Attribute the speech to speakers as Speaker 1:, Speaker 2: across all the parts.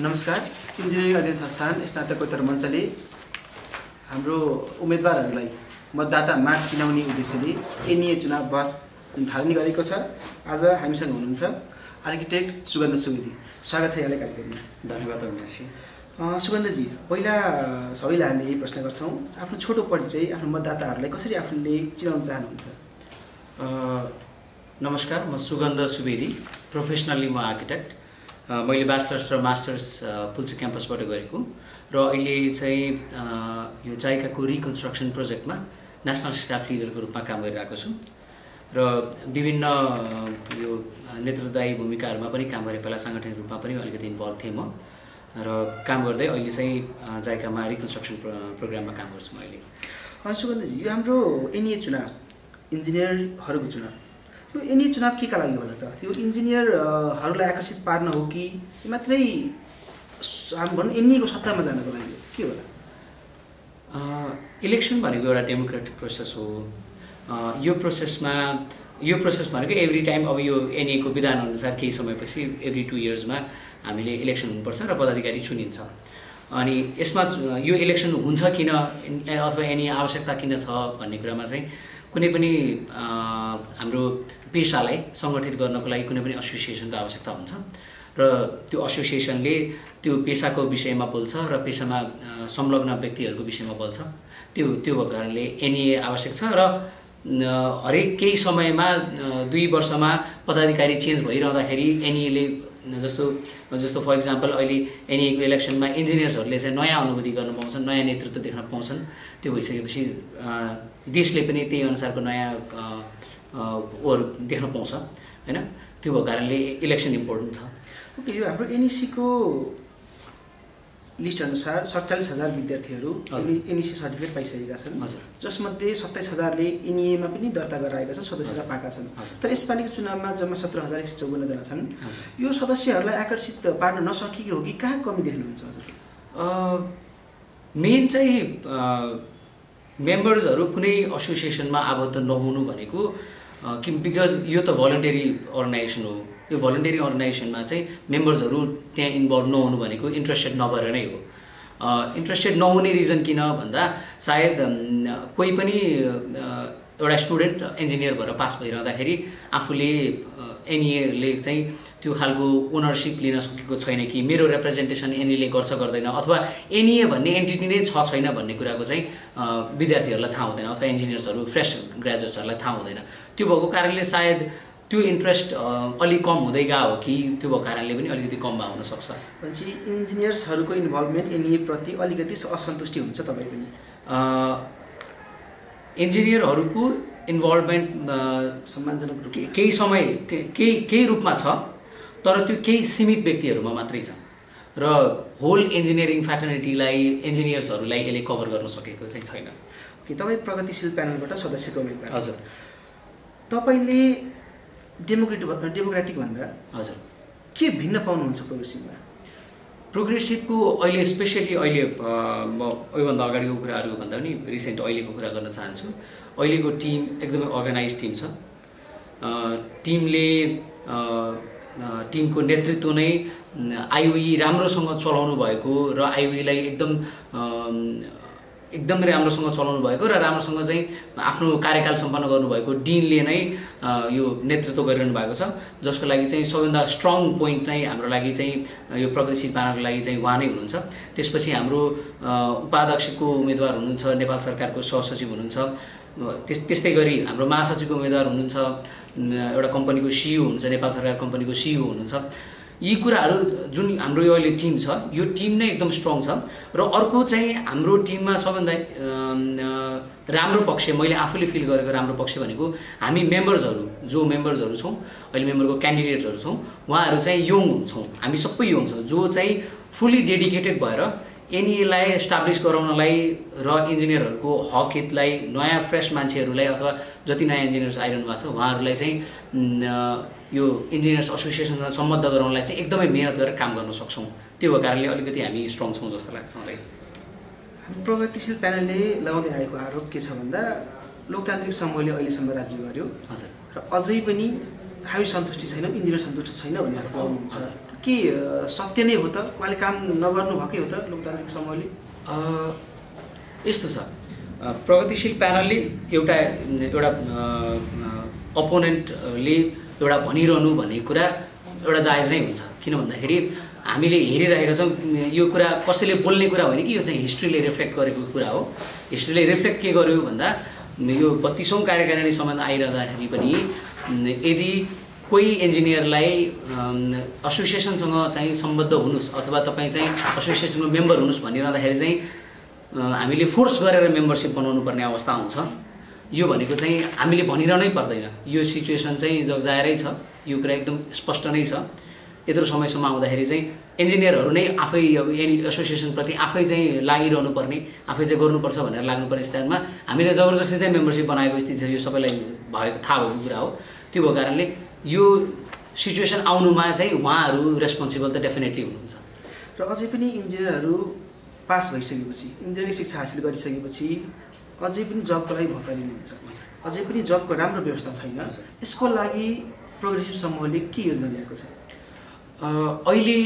Speaker 1: नमस्कार इन्जिनियरिङ अध्ययन संस्थान स्नातकोत्तर मञ्चले हाम्रो उम्मेदवारहरूलाई मतदाता माग चिनाउने उद्देश्यले एनइए चुनाव बस थालनी गरेको छ। आज हामीसँग हुनुहुन्छ आर्किटेक्ट सुगन्ध सुवेदी। स्वागत छ यहाँलाई कार्यक्रममा।
Speaker 2: धन्यवाद अविनाशी
Speaker 1: सुगन्धजी पहिला सबैलाई हामीले यही प्रश्न गर्छौँ आफ्नो छोटो परिचय आफ्नो मतदाताहरूलाई कसरी आफूले चिनाउन चाहनुहुन्छ?
Speaker 2: नमस्कार म सुगन्ध सुवेदी प्रोफेसनल्ली म आर्किटेक्ट। मैले ब्याचलर्स र मास्टर्स पुल्चु क्याम्पसबाट गरेको। र अहिले चाहिँ यो चाइकाको रिकन्स्ट्रक्सन प्रोजेक्टमा नेसनल स्टाफ लिडरको रूपमा काम गरिरहेको छु। र विभिन्न यो नेतृत्वदायी भूमिकाहरूमा पनि काम गरेँ पहिला साङ्गठनिक रूपमा पनि अलिकति इन्भल्भ थिएँ म। र काम गर्दै अहिले चाहिँ जाइकामा रिकन्स्ट्रक्सन प्रो प्रोग्राममा काम गर्छु म अहिले।
Speaker 1: अँ, सुगन्धजी यो हाम्रो एनइए चुनाव इन्जिनियरहरूको चुनाव। यो एनइए चुनाव के का लागि होला त? यो इन्जिनियरहरूलाई आकर्षित पार्न हो कि? मात्रै हामी भनौँ एनइएको सत्तामा जानको लागि? के होला?
Speaker 2: इलेक्सन भनेको एउटा डेमोक्रेटिक प्रोसेस हो। यो प्रोसेसमा यो प्रोसेस भनेको एभ्री टाइम अब यो एनएको विधानअनुसार केही समयपछि एभ्री टु इयर्समा हामीले इलेक्सन हुनुपर्छ र पदाधिकारी चुनिन्छ। अनि यसमा यो इलेक्सन हुन्छ किन? अथवा एनी आवश्यकता किन छ भन्ने कुरामा चाहिँ कुनै पनि हाम्रो पेसालाई सङ्गठित गर्नको लागि कुनै पनि एसोसिएसनको आवश्यकता हुन्छ। र त्यो एसोसिएसनले त्यो पेसाको विषयमा बोल्छ र पेसामा संलग्न व्यक्तिहरूको विषयमा बोल्छ। त्यो त्यो कारणले एनइए आवश्यक छ र हरेक केही समयमा दुई वर्षमा पदाधिकारी चेन्ज भइरहँदाखेरि एनइएले जस्तो जस्तो फर इक्जाम्पल अहिले एनइएको इलेक्सनमा इन्जिनियर्सहरूले चाहिँ नयाँ अनुभूति गर्न पाउँछन् नयाँ नेतृत्व देख्न पाउँछन्। त्यो भइसकेपछि देशले पनि त्यही अनुसारको नयाँ ओहरू देख्न पाउँछ होइन? त्यो भएको कारणले इलेक्सन इम्पोर्टेन्ट छ।
Speaker 1: ओके यो हाम्रो एनइसीको लिस्ट अनुसार सडचालिस हजार। विद्यार्थीहरू। एनइसी सर्टिफिकेट पाइसकेका छन्। जसमध्ये सत्ताइस हजारले एनइएमा पनि दर्ता गरेर आएका छन् सदस्यता। पाएका छन्। तर यसपालिको चुनावमा जम्मा सत्र हजार एक सय चौवन्नजना छन्। यो सदस्यहरूलाई आकर्षित पार्न नसकेको हो कि कहाँ कमी देख्नुहुन्छ हजुर?
Speaker 2: मेन चाहिँ मेम्बर्सहरू कुनै एसोसिएसनमा आबद्ध नहुनु भनेको कि बिकज यो त भलन्टरी अर्गनाइजेसन हो। यो भलन्टरी अर्गनाइजेसनमा चाहिँ मेम्बर्सहरू त्यहाँ इन्भल्भ नहुनु भनेको इन्ट्रेस्टेड नभएर नै हो। इन्ट्रेस्टेड नहुने रिजन किन भन्दा सायद कोही पनि एउटा स्टुडेन्ट इन्जिनियर भएर पास भइरहँदाखेरि आफूले एनइएले चाहिँ त्यो खालको ओनरसिप लिन सकेको छैन कि मेरो रिप्रेजेन्टेसन एनइले गर्छ गर्दैन अथवा एनइए भन्ने एन्टिटी नै छ छैन भन्ने कुराको चाहिँ विद्यार्थीहरूलाई थाहा हुँदैन अथवा इन्जिनियर्सहरू फ्रेस ग्रेजुएट्सहरूलाई थाहा हुँदैन। त्यो भएको कारणले सायद त्यो इन्ट्रेस्ट अलिक कम हुँदै गएको हो कि त्यो भएको कारणले पनि अलिकति कम भए हुनसक्छ?
Speaker 1: भनेपछि इन्जिनियर्सहरूको इन्भल्भमेन्ट एनइए प्रति अलिकति असन्तुष्टि हुन्छ तपाईँ पनि?
Speaker 2: इन्जिनियरहरूको इन्भल्भमेन्ट
Speaker 1: सम्मानजनक
Speaker 2: केही समय केही केही रूपमा छ तर त्यो केही सीमित व्यक्तिहरूमा मात्रै छ। र होल इन्जिनियरिङ फ्याटर्निटीलाई इन्जिनियर्सहरूलाई यसले कभर गर्न सकेको चाहिँ छैन।
Speaker 1: कि तपाईँ प्रगतिशील प्यानलबाट सदस्यको उम्मेदवार।
Speaker 2: हजुर।
Speaker 1: तपाईँले डेमोक्रेटिक डेमोक्रेटिक भन्दा
Speaker 2: हजुर।
Speaker 1: के भिन्न पाउनुहुन्छ प्रोग्रेसिभमा?
Speaker 2: प्रोग्रेसिभको अहिले स्पेसली अहिले म योभन्दा अगाडिको कुराहरू भन्दा पनि रिसेन्ट अहिलेको कुरा गर्न चाहन्छु। अहिलेको टिम एकदमै अर्गनाइज टिम छ। टिमले टिमको नेतृत्व नै आइओई राम्रोसँग चलाउनु भएको र आइओईलाई एकदम एकदम राम्रोसँग चलाउनु भएको र राम्रोसँग चाहिँ आफ्नो कार्यकाल सम्पन्न गर्नुभएको डिनले नै यो नेतृत्व गरिरहनु भएको छ। जसको लागि चाहिँ सबैभन्दा स्ट्रङ पोइन्ट नै हाम्रो लागि चाहिँ यो प्रगतिशील पार्नको लागि चाहिँ उहाँ नै हुनुहुन्छ। त्यसपछि हाम्रो उपाध्यक्षको उम्मेदवार हुनुहुन्छ नेपाल सरकारको सहसचिव हुनुहुन्छ। त्यस त्यस्तै गरी हाम्रो महासचिवको उम्मेदवार हुनुहुन्छ। एउटा कम्पनीको सिइओ हुनुहुन्छ नेपाल सरकार कम्पनीको सिइओ हुनुहुन्छ। यी कुराहरू जुन हाम्रो यो अहिले टिम छ यो टिम नै एकदम स्ट्रङ छ र अर्को चाहिँ हाम्रो टिममा सबभन्दा राम्रो पक्ष मैले आफूले फिल गरेको राम्रो पक्ष भनेको हामी मेम्बर्सहरू जो मेम्बर्सहरू छौँ अहिले मेम्बरको क्यान्डिडेट्सहरू छौँ उहाँहरू चाहिँ यङ छौँ हामी सबै यङ छौँ। जो चाहिँ फुल्ली डेडिकेटेड भएर एनइएलाई इस्टाब्लिस गराउनलाई र इन्जिनियरहरूको हक हितलाई नयाँ फ्रेस मान्छेहरूलाई अथवा जति नयाँ इन्जिनियर्स आइरहनु भएको छ उहाँहरूलाई चाहिँ यो इन्जिनियर्स एसोसिएसनसँग सम्बद्ध गराउनलाई चाहिँ एकदमै मिहिनेत गरेर काम गर्न सक्छौँ। त्यो भएको कारणले अलिकति हामी स्ट्रङ छौँ जस्तो लाग्छ मलाई।
Speaker 1: हाम्रो प्रगतिशील प्यानलले लगाउँदै आएको आरोप के छ भन्दा लोकतान्त्रिक समूहले अहिलेसम्म राज्य गर्यो।
Speaker 2: हजुर।
Speaker 1: र अझै पनि हामी सन्तुष्टि छैनौँ इन्जिनियर सन्तुष्ट छैन भन्ने आरोप लगाउनुहुन्छ के सत्य नै हो त? उहाँले काम नगर्नु भएकै हो त लोकतान्त्रिक समूहले?
Speaker 2: यस्तो छ। प्रगतिशील प्यानलले एउटा एउटा अपोनेन्टले एउटा भनिरहनु भन्ने कुरा एउटा जायज नै हुन्छ। किन भन्दाखेरि हामीले हेरिरहेका छौँ यो कुरा कसैले बोल्ने कुरा होइन कि यो चाहिँ हिस्ट्रीले रिफ्लेक्ट गरेको कुरा हो। हिस्ट्रीले रिफ्लेक्ट के गर्यो भन्दा यो बत्तिसौँ कार्यकारिणी सम्बन्ध आइरहँदाखेरि पनि यदि कोही इन्जिनियरलाई एसोसिएसनसँग चाहिँ सम्बद्ध हुनुहोस् अथवा तपाईँ चाहिँ एसोसिएसनको मेम्बर हुनुहोस् भनिरहँदाखेरि चाहिँ हामीले फोर्स गरेर मेम्बरसिप बनाउनु पर्ने अवस्था आउँछ। यो भनेको चाहिँ हामीले भनिरहनै पर्दैन। यो सिचुएसन चाहिँ जगजाएरै छ। यो कुरा एकदम स्पष्ट नै छ। यत्रो समयसम्म आउँदाखेरि चाहिँ इन्जिनियरहरू नै आफै अब एसोसिएसनप्रति आफै चाहिँ लागिरहनु पर्ने आफै चाहिँ गर्नुपर्छ भनेर लाग्नुपर्ने स्थानमा हामीले जबरजस्ती चाहिँ मेम्बरसिप बनाएको स्थिति छ। यो सबैलाई भएको थाहा भएको कुरा हो। त्यो भएको कारणले यो सिचुएसन आउनुमा चाहिँ उहाँहरू रेस्पोन्सिबल त डेफिनेटली हुनुहुन्छ।
Speaker 1: र अझै पनि इन्जिनियरहरू पास भइसकेपछि इन्जिनियरिङ शिक्षा हासिल गरिसकेपछि अझै पनि जबको लागि भत्तालिनुहुन्छ अझै पनि जबको राम्रो व्यवस्था छैन। यसको लागि प्रोग्रेसिभ समूहले के योजना ल्याएको छ?
Speaker 2: अहिले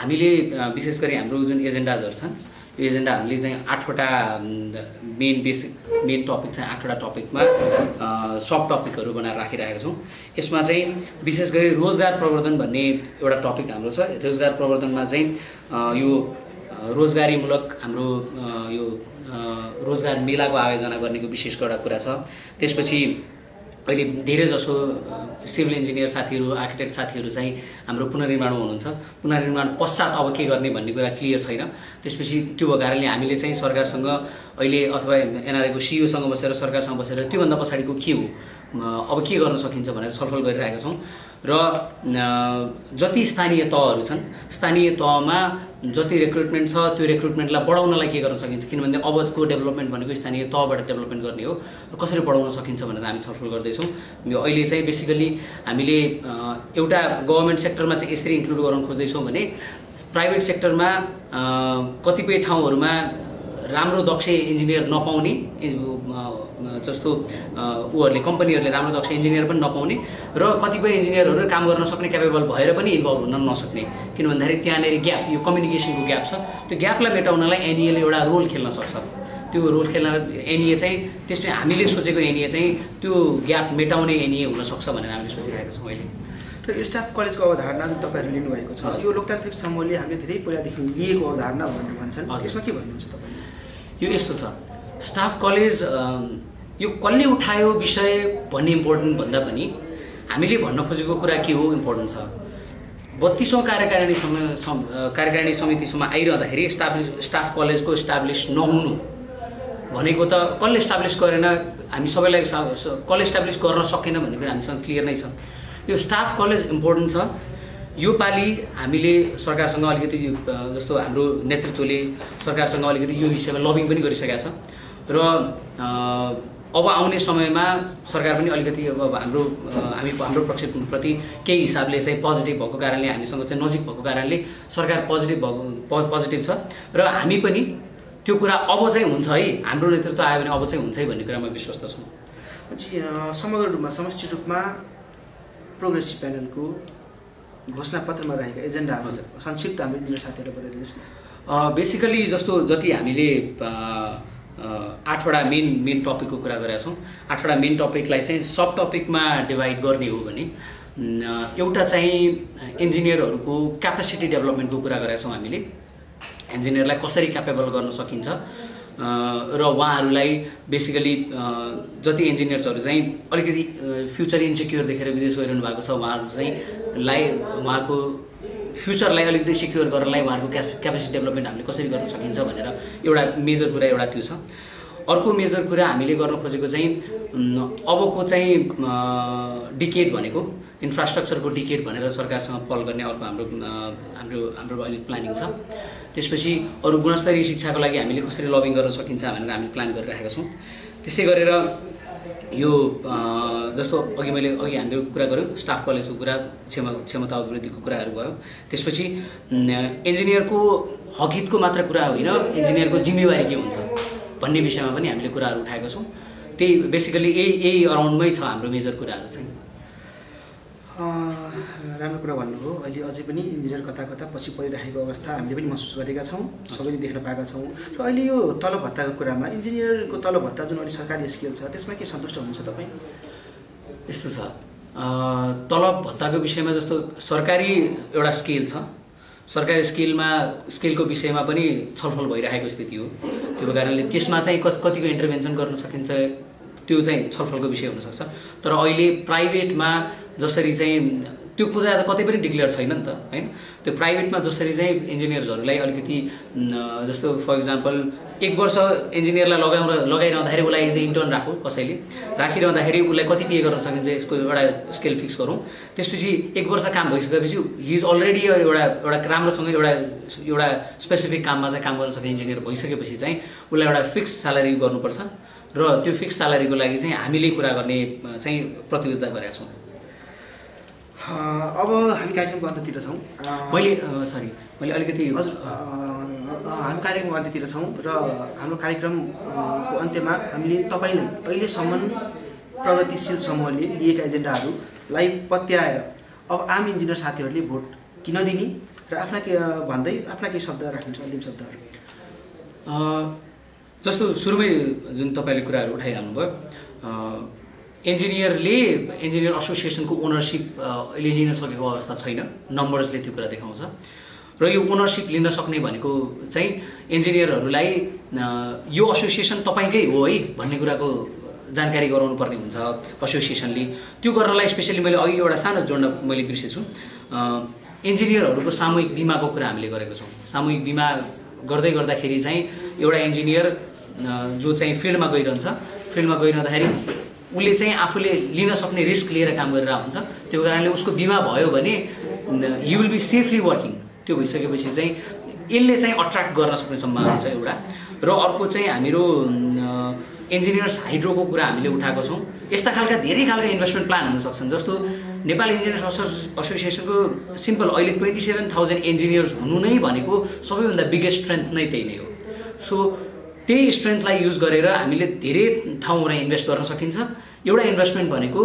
Speaker 2: हामीले विशेष गरी हाम्रो जुन एजेन्डाजहरू छन् एजेन्डा हामीले चाहिँ आठवटा मेन बेसिक मेन टपिक चाहिँ आठवटा टपिकमा सब टपिकहरू बनाएर राखिरहेका छौँ। यसमा चाहिँ विशेष गरी रोजगार प्रवर्धन भन्ने एउटा टपिक हाम्रो छ। रोजगार प्रवर्धनमा चाहिँ यो रोजगारीमूलक हाम्रो यो रोजगार मेलाको आयोजना गर्नेको विशेष एउटा कुरा छ। त्यसपछि अहिले धेरै जसो अ, सिभिल इन्जिनियर साथीहरू आर्किटेक्ट साथीहरू चाहिँ हाम्रो पुनर्निर्माणमा हुनुहुन्छ। पुनर्निर्माण पश्चात अब के गर्ने भन्ने कुरा क्लियर छैन। त्यसपछि त्यो भएको कारणले हामीले चाहिँ सरकारसँग अहिले अथवा एनआरआईको सिइओसँग बसेर सरकारसँग बसेर त्योभन्दा पछाडिको के हो? अब के गर्न सकिन्छ भनेर छलफल गरिरहेका छौँ। र जति स्थानीय तहहरू छन् स्थानीय तहमा जति रिक्रुटमेन्ट छ त्यो रिक्रुटमेन्टलाई बढाउनलाई के गर्न सकिन्छ? किनभने अबको डेभलपमेन्ट भनेको स्थानीय तहबाट डेभलपमेन्ट गर्ने हो। र कसरी बढाउन सकिन्छ भनेर हामी छलफल गर्दैछौँ। यो अहिले चाहिँ बेसिकली हामीले एउटा गभर्मेन्ट सेक्टरमा चाहिँ यसरी इन्क्लुड गराउन खोज्दैछौँ भने प्राइभेट सेक्टरमा कतिपय ठाउँहरूमा राम्रो दक्ष इन्जिनियर नपाउने जस्तो उहरूले कम्पनीहरूले राम्रो दक्ष इन्जिनियर पनि नपाउने र कतिपय इन्जिनियरहरू काम गर्न सक्ने क्यापेबल भएर पनि इन्भल्भ हुन नसक्ने। किन भन्दाखेरि त्यहाँनिर ग्याप यो कम्युनिकेसनको ग्याप छ। त्यो ग्यापलाई मेटाउनलाई एनइएले एउटा रोल खेल्न सक्छ। त्यो रोल खेल्न एनइए चाहिँ त्यसमा हामीले सोचेको एनइए चाहिँ त्यो ग्याप मेटाउने एनइए हुनसक्छ भनेर हामीले सोचिरहेका छौँ अहिले।
Speaker 1: र यो स्टाफ कलेजको अवधारणा जुन तपाईँहरूले लिनुभएको छ। यो लोकतान्त्रिक समूहले हामीले धेरै पहिलादेखि लिएको अवधारणा भनेर भन्छन्। यसमा के भन्नुहुन्छ तपाईँले
Speaker 2: यो यस्तो छ। स्टाफ कलेज यो कसले उठायो विषय भन्ने इम्पोर्टेन्ट भन्दा पनि हामीले भन्न खोजेको कुरा के हो इम्पोर्टेन्ट छ। बत्तिसौँ कार्यकारिणीसम्म सम् कार्यकारिणी समितिसम्म आइरहँदाखेरि स्टाब्लिस स्टाफ कलेजको इस्टाब्लिस नहुनु भनेको त कसले इस्टाब्लिस गरेन हामी सबैलाई कसले इस्टाब्लिस गर्न सकेन भन्ने कुरा हामीसँग क्लियर नै छ। यो स्टाफ कलेज इम्पोर्टेन्ट छ। यो पालि हामीले सरकारसँग अलिकति जस्तो हाम्रो नेतृत्वले सरकारसँग अलिकति यो विषयमा लबिङ पनि गरिसकेका छ। र अब आउने समयमा सरकार पनि अलिकति अब हाम्रो हामी हाम्रो पक्षप्रति केही हिसाबले चाहिँ पोजिटिभ भएको कारणले हामीसँग चाहिँ नजिक भएको कारणले सरकार पोजिटिभ भएको पोजिटिभ छ। र हामी पनि त्यो कुरा अब चाहिँ हुन्छ है। हाम्रो नेतृत्व आयो भने अब चाहिँ हुन्छ है भन्ने कुरामा विश्वस्त छौँ।
Speaker 1: समग्र रूपमा समष्टि रूपमा प्रोग्रेसिभ प्यानलको घोषणापत्रमा रहेका
Speaker 2: हजुर।
Speaker 1: संक्षिप्त हाम्रो इन्जिनियर साथीहरूलाई बताइदिनुहोस् न।
Speaker 2: बेसिकली जस्तो जति हामीले आठवटा मेन मेन टपिकको कुरा गरेका छौँ आठवटा मेन टपिकलाई चाहिँ सब टपिकमा डिभाइड गर्ने हो भने एउटा चाहिँ इन्जिनियरहरूको क्यापेसिटी डेभलपमेन्टको कुरा गरेका छौँ हामीले। इन्जिनियरलाई कसरी क्यापेबल गर्न सकिन्छ? र उहाँहरूलाई बेसिकली जति इन्जिनियर्सहरू चाहिँ अलिकति फ्युचर इन्सेक्योर देखेर विदेश गइरहनु भएको छ उहाँहरू चाहिँ लाई उहाँको फ्युचरलाई अलिकति सिक्योर गर्नलाई उहाँहरूको क्या क्यापेसिटी डेभलपमेन्ट हामीले कसरी गर्न सकिन्छ भनेर एउटा मेजर कुरा एउटा त्यो छ। अर्को मेजर कुरा हामीले गर्न खोजेको चाहिँ अबको चाहिँ डिकेट भनेको इन्फ्रास्ट्रक्चरको डिकेट भनेर सरकारसँग पहल गर्ने अर्को हाम्रो हाम्रो हाम्रो अहिले प्लानिङ छ। त्यसपछि अरू गुणस्तरीय शिक्षाको लागि हामीले कसरी लबिङ गर्न सकिन्छ भनेर हामी प्लान गरिरहेका छौँ। त्यसै गरेर यो जस्तो अघि मैले अघि हामीले कुरा गऱ्यौँ स्टाफ कलेजको कुरा क्षम क्षमता अभिवृद्धिको कुराहरू भयो। त्यसपछि इन्जिनियरको हकितको मात्र कुरा होइन इन्जिनियरको जिम्मेवारी के हुन्छ भन्ने विषयमा पनि हामीले कुराहरू उठाएका छौँ। त्यही बेसिकली यही यही अराउन्डमै छ हाम्रो मेजर कुराहरू चाहिँ।
Speaker 1: राम्रो कुरा भन्नुभयो अहिले अझै पनि इन्जिनियर कता कता पछि परिराखेको अवस्था हामीले पनि महसुस गरेका छौँ सबैले देख्न पाएका छौँ। र अहिले यो तलब भत्ताको कुरामा इन्जिनियरको तलब भत्ता जुन अहिले सरकारी स्केल छ त्यसमा के सन्तुष्ट हुनुहुन्छ तपाईँ?
Speaker 2: यस्तो छ। तलब भत्ताको विषयमा जस्तो सरकारी एउटा स्केल छ। सरकारी स्केलमा स्केलको विषयमा पनि छलफल भइरहेको स्थिति हो। त्यो कारणले त्यसमा चाहिँ कतिको इन्टरभेन्सन गर्न सकिन्छ त्यो चाहिँ छलफलको विषय हुनसक्छ। तर अहिले प्राइभेटमा जसरी चाहिँ त्यो कुरा त कतै पनि डिक्लेयर छैन नि त होइन? त्यो प्राइभेटमा जसरी चाहिँ इन्जिनियर्सहरूलाई अलिकति जस्तो फर इक्जाम्पल एक वर्ष इन्जिनियरलाई लगाउन लगाइरहँदाखेरि उसलाई एज ए इन्टर्न राखौँ कसैले। राखिरहँदाखेरि उसलाई कति पे गर्न सकिन्छ यसको एउटा स्केल फिक्स गरौँ। त्यसपछि एक वर्ष काम भइसकेपछि हि इज अलरेडी एउटा एउटा राम्रोसँग एउटा एउटा स्पेसिफिक काममा चाहिँ काम गर्न सक्ने इन्जिनियर भइसकेपछि चाहिँ उसलाई एउटा फिक्स स्यालेरी गर्नुपर्छ। र त्यो फिक्स स्यालेरीको लागि चाहिँ हामीले कुरा गर्ने चाहिँ प्रतिबद्धता गरेका छौँ।
Speaker 1: अब हामी कार्यक्रमको अन्त्यतिर छौँ।
Speaker 2: मैले सरी मैले अलिकति
Speaker 1: हजुर हामी कार्यक्रमको अन्त्यतिर छौँ र हाम्रो कार्यक्रमको अन्त्यमा हामीले तपाईँले अहिलेसम्म प्रगतिशील समूहले लिएका एजेन्डाहरूलाई पत्याएर अब आम इन्जिनियर साथीहरूले भोट किन दिने र आफ्ना के भन्दै आफ्ना केही शब्द राख्नुहुन्छ अन्तिम शब्दहरू?
Speaker 2: जस्तो सुरुमै जुन तपाईँले कुराहरू उठाइहाल्नु भयो अ, इन्जिनियरले इन्जिनियर एसोसिएसनको ओनरसिप अहिले लिन सकेको अवस्था छैन। नम्बर्सले त्यो कुरा देखाउँछ। र यो ओनरसिप लिन सक्ने भनेको चाहिँ इन्जिनियरहरूलाई यो एसोसिएसन तपाईँकै हो है भन्ने कुराको जानकारी गराउनु पर्ने हुन्छ एसोसिएसनले त्यो गर्नलाई स्पेसली मैले अघि एउटा सानो जोड्न मैले बिर्सेछु। इन्जिनियरहरूको सामूहिक बिमाको कुरा हामीले गरेको छौँ। सामूहिक बिमा गर्दै गर्दाखेरि चाहिँ एउटा इन्जिनियर जो चाहिँ फिल्डमा गइरहन्छ फिल्डमा गइरहँदाखेरि उसले चाहिँ आफूले लिन सक्ने रिस्क लिएर काम गरेर हुन्छ। त्यो कारणले उसको बिमा भयो भने you will be safely working त्यो भइसकेपछि चाहिँ यसले चाहिँ अट्र्याक्ट गर्न सक्ने सम्भावना छ एउटा। र अर्को चाहिँ हामीहरू इन्जिनियर्स हाइड्रोको कुरा हामीले उठाएको छौँ। यस्ता खालका धेरै खालका इन्भेस्टमेन्ट प्लान हुन सक्छन् जस्तो नेपाल इन्जिनियर्स असो एसोसिएसनको सिम्पल अहिले ट्वेन्टी सेभेन थाउजन्ड इन्जिनियर्स हुनु नै भनेको सबैभन्दा बिगेस्ट स्ट्रेन्थ नै त्यही नै हो। सो त्यही स्ट्रेन्थलाई युज गरेर हामीले धेरै ठाउँमा इन्भेस्ट गर्न सकिन्छ। एउटा इन्भेस्टमेन्ट भनेको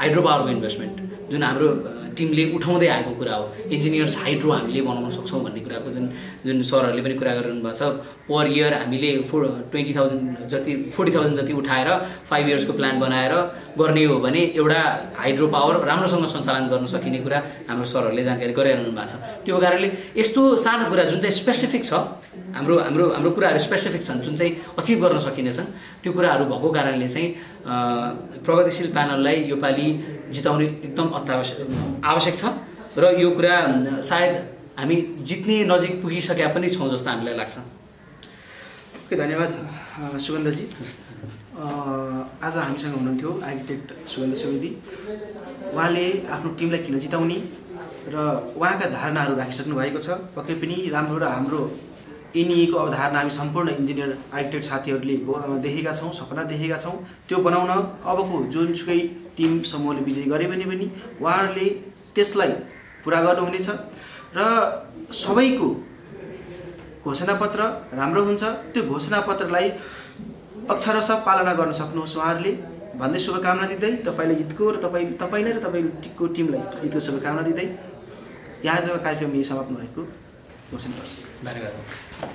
Speaker 2: हाइड्रो पावरको इन्भेस्टमेन्ट जुन हाम्रो टिमले उठाउँदै आएको कुरा हो। इन्जिनियर्स हाइड्रो हामीले बनाउन सक्छौँ भन्ने कुराको जुन जुन सरहरूले पनि कुरा गरिरहनु भएको छ। पर इयर हामीले फो ट्वेन्टी थाउजन्ड जति फोर्टी थाउजन्ड जति उठाएर फाइभ इयर्सको प्लान बनाएर गर्ने हो भने एउटा हाइड्रो पावर राम्रोसँग सञ्चालन गर्न सकिने कुरा हाम्रो सरहरूले जानकारी गराइरहनु भएको छ। त्यो कारणले यस्तो सानो कुरा जुन चाहिँ स्पेसिफिक छ हाम्रो हाम्रो हाम्रो कुराहरू स्पेसिफिक छन् जुन चाहिँ अचिभ गर्न सकिनेछन् त्यो कुराहरू भएको कारणले चाहिँ प्रगतिशील प्यानललाई योपालि जिताउने एकदम अत्यावश्यक आवश्यक छ। र यो कुरा सायद हामी जित्ने नजिक पुगिसकेका पनि छौँ जस्तो हामीलाई लाग्छ।
Speaker 1: ओके धन्यवाद सुगन्धजी। आज हामीसँग हुनुहुन्थ्यो आर्किटेक्ट सुगन्ध सुवेदी। उहाँले आफ्नो टिमलाई किन जिताउने र उहाँका धारणाहरू राखिसक्नु भएको छ। पक्कै पनि राम्रो र हाम्रो एनइएको अवधारणा हामी सम्पूर्ण इन्जिनियर आर्किटेक्ट साथीहरूले देखेका छौँ सपना देखेका छौँ। त्यो बनाउन अबको जुनसुकै टिम समूहले विजय गरे भने पनि उहाँहरूले त्यसलाई पुरा गर्नुहुनेछ र सबैको घोषणापत्र राम्रो हुन्छ। त्यो घोषणापत्रलाई अक्षरशः पालना गर्न सक्नुहोस् उहाँहरूले। भन्दै शुभकामना दिँदै तपाईँले जितको र तपाईँ तपाईँलाई र तपाईँको टिमलाई जितको शुभकामना दिँदै यहाँ आज कार्यक्रम यही समाप्त भएको। घोषणा गर्छु
Speaker 2: धन्यवाद